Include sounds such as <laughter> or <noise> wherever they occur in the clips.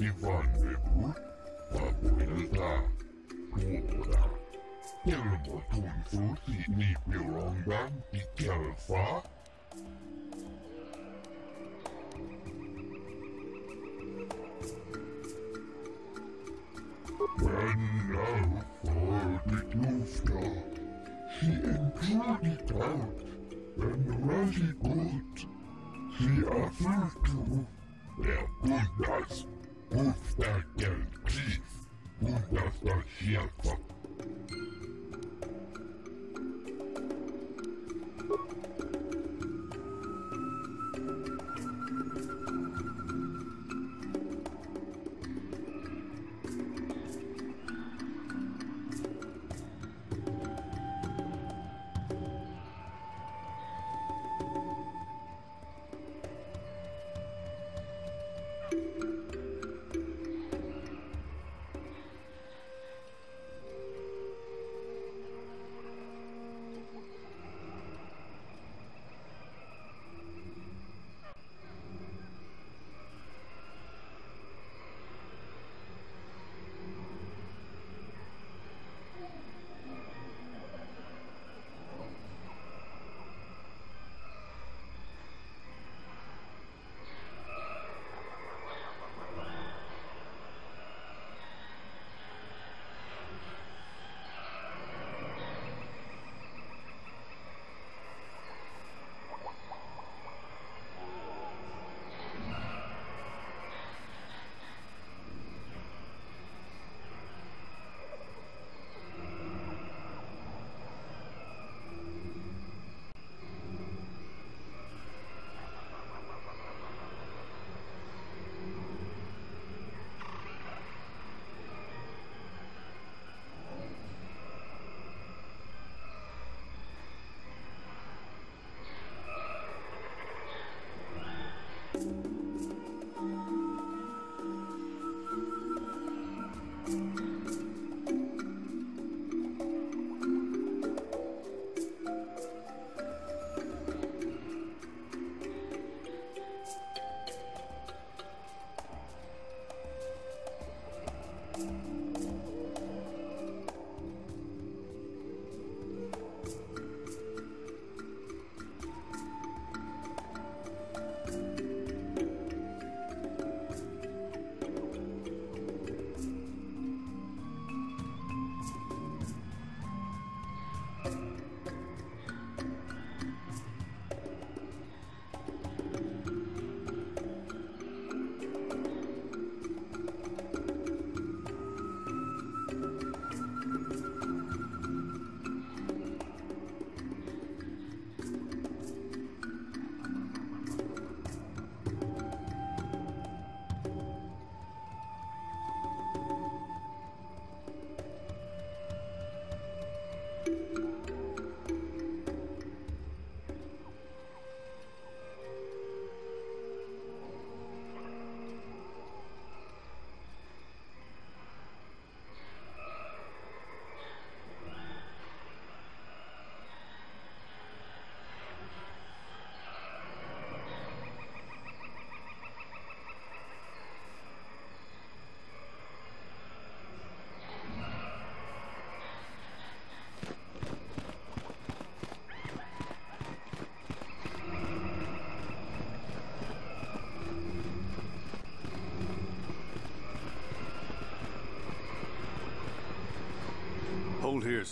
Ivan Nebut, Papuilta, Muoda. Ilmoitun sulti niipilongan ikelfa. When now for the lufta, she intruded out, and really good. Sie erfüllte der Bundes, Bufter del Chief, Bundes der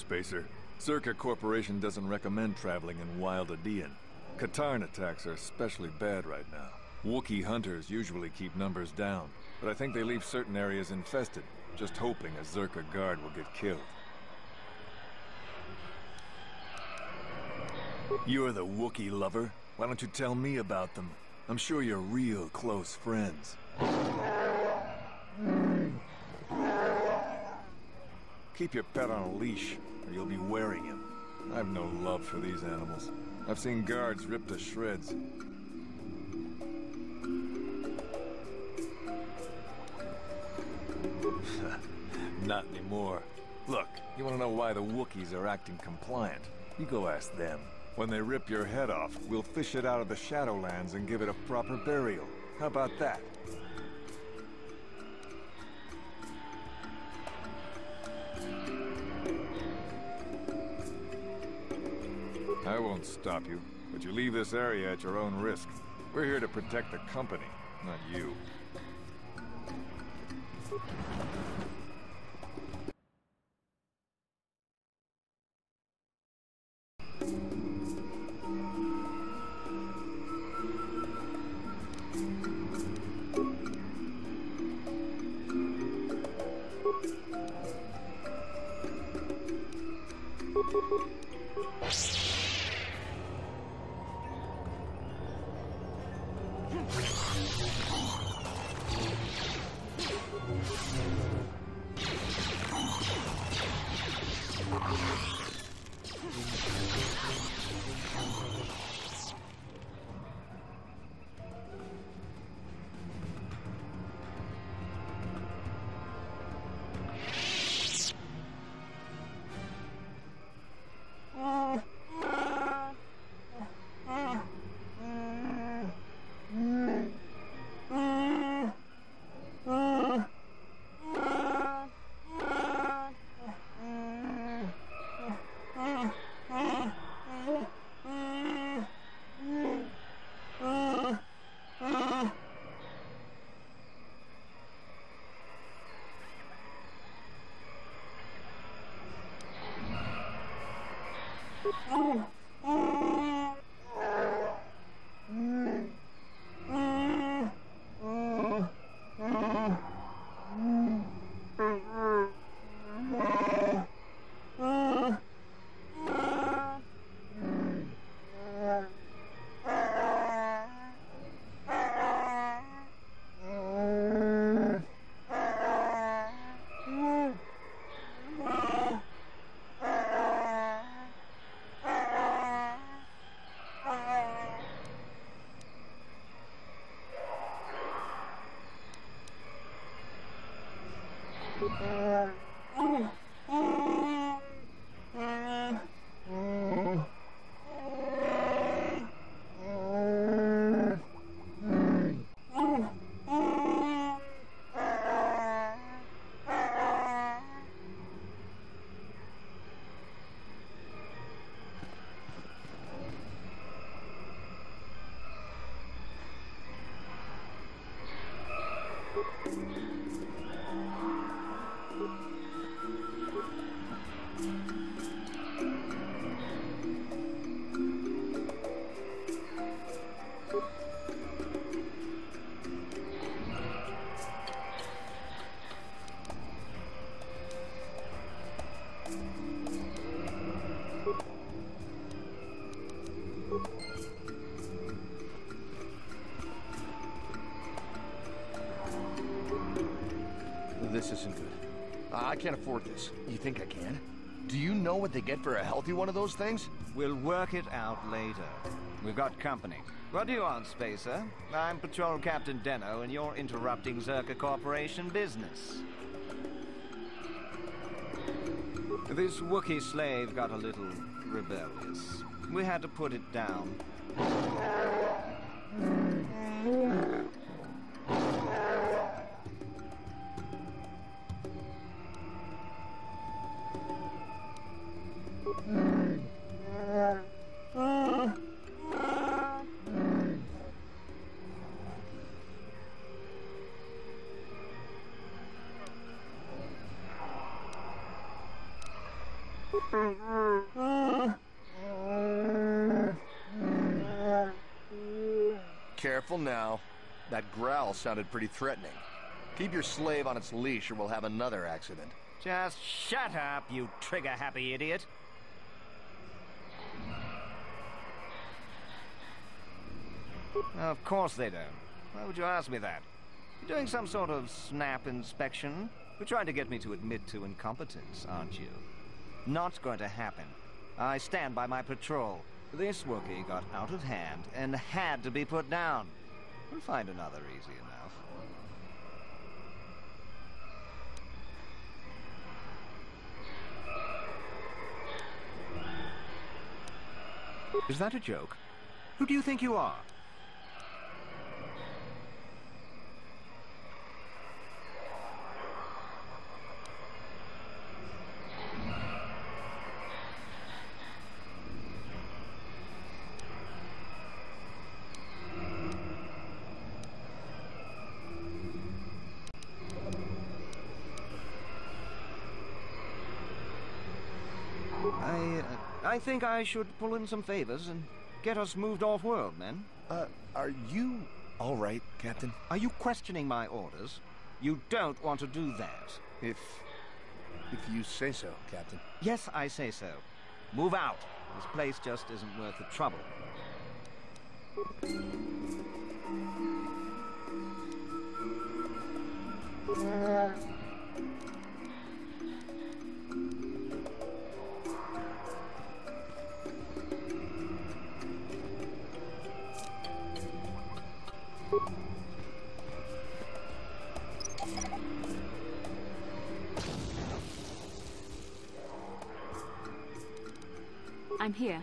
Spacer. Czerka Corporation doesn't recommend traveling in Wild Adean. Katarn attacks are especially bad right now. Wookiee hunters usually keep numbers down, but I think they leave certain areas infested, just hoping a Czerka guard will get killed. You're the Wookiee lover? Why don't you tell me about them? I'm sure you're real close friends. Keep your pet on a leash, or you'll be wearing him. I've no love for these animals. I've seen guards ripped to shreds. <laughs> Not anymore. Look, you want to know why the Wookiees are acting compliant? You go ask them. When they rip your head off, we'll fish it out of the Shadowlands and give it a proper burial. How about that? Won't stop you, but you leave this area at your own risk. We're here to protect the company, not you. This I can't afford this. You think I can? Do you know what they get for a healthy one of those things? We'll work it out later. We've got company. What do you want, Spacer? I'm Patrol Captain Deno, and you're interrupting Czerka Corporation business. This Wookiee slave got a little rebellious. We had to put it down. That growl sounded pretty threatening. Keep your slave on its leash or we'll have another accident. Just shut up, you trigger-happy idiot. Of course they don't. Why would you ask me that? You're doing some sort of snap inspection? You're trying to get me to admit to incompetence, aren't you? Not going to happen. I stand by my patrol. This Wookiee got out of hand and had to be put down. We'll find another easy enough. Is that a joke? Who do you think you are? I I think I should pull in some favors and get us moved off-world, men. Uh, are you all right, Captain? Are you questioning my orders? You don't want to do that. If... if you say so, Captain. Yes, I say so. Move out. This place just isn't worth the trouble. I'm here.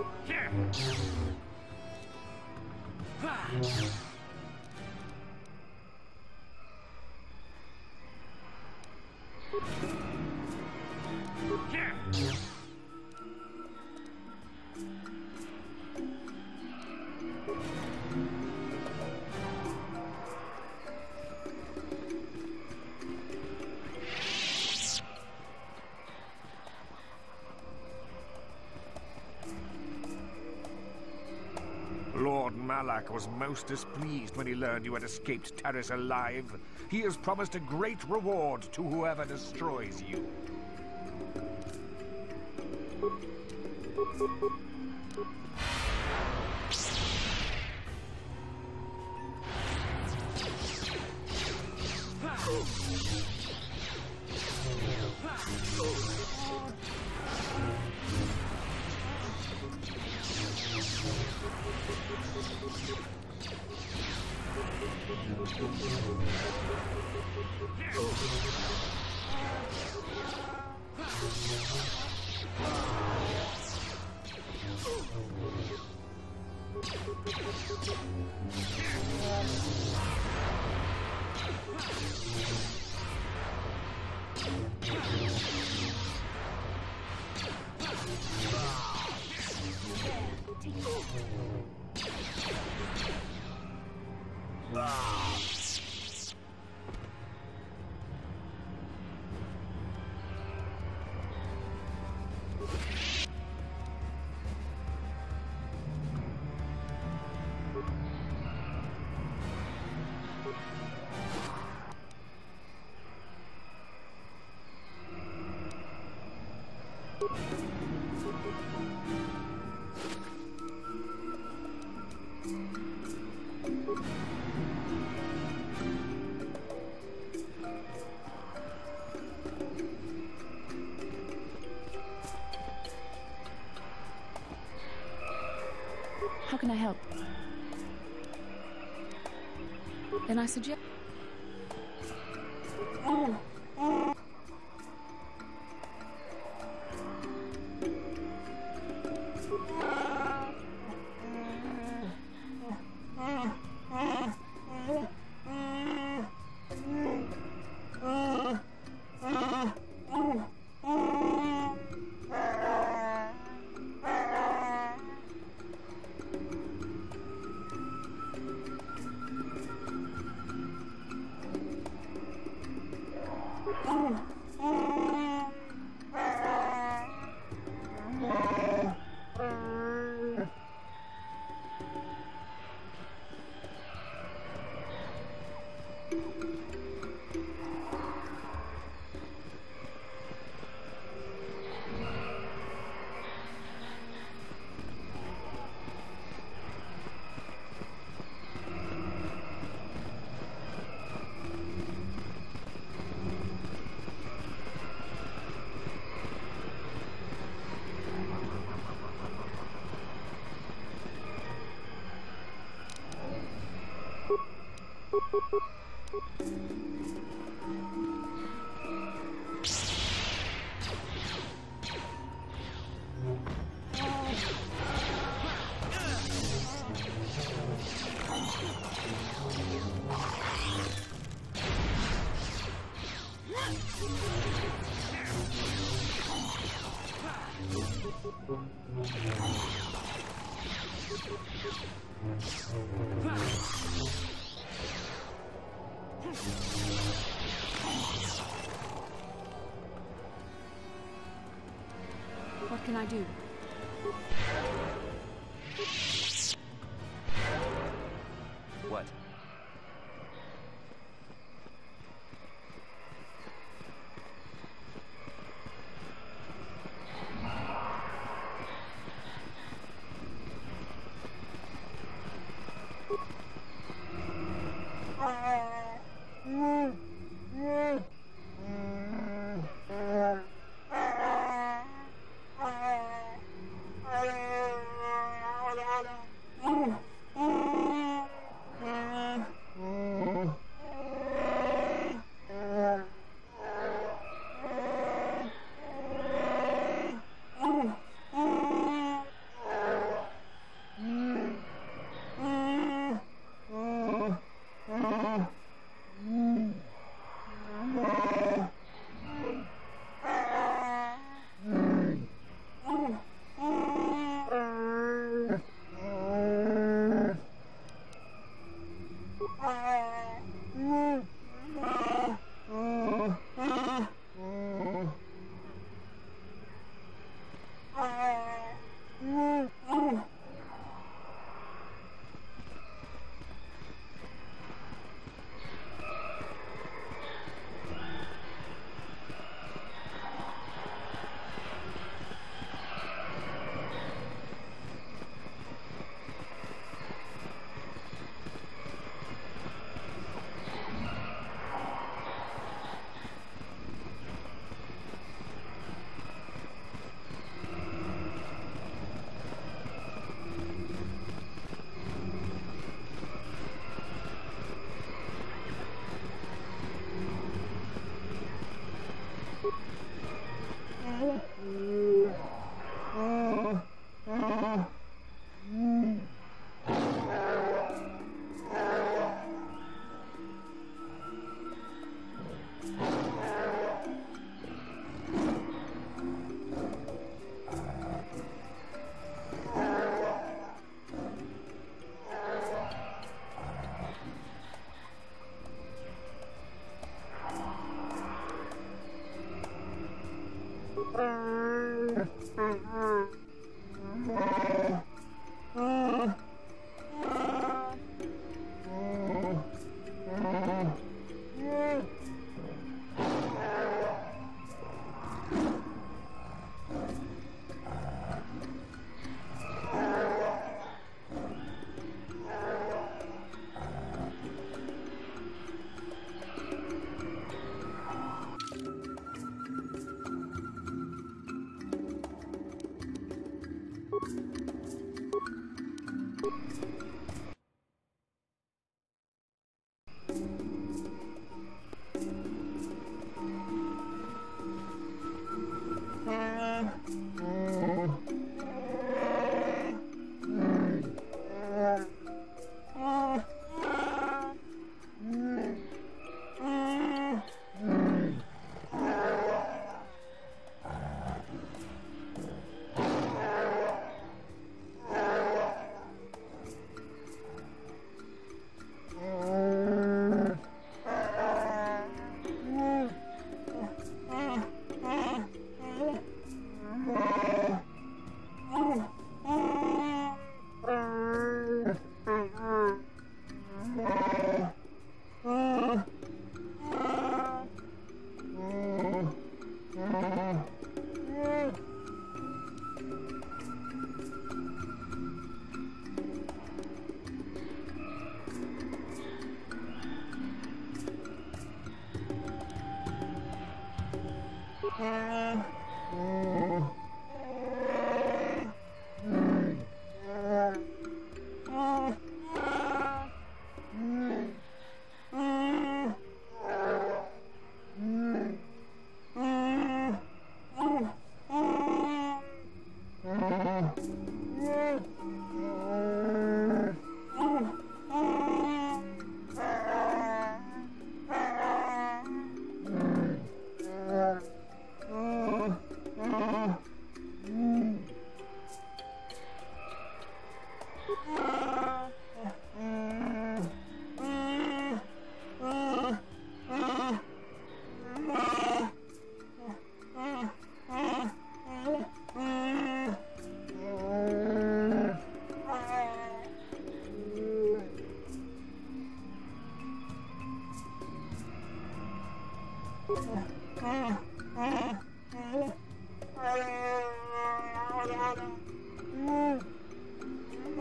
Lord was most displeased when he learned you had escaped Taris alive. He has promised a great reward to whoever destroys you. Oh, How can I help? Then I suggest. I do?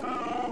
Oh.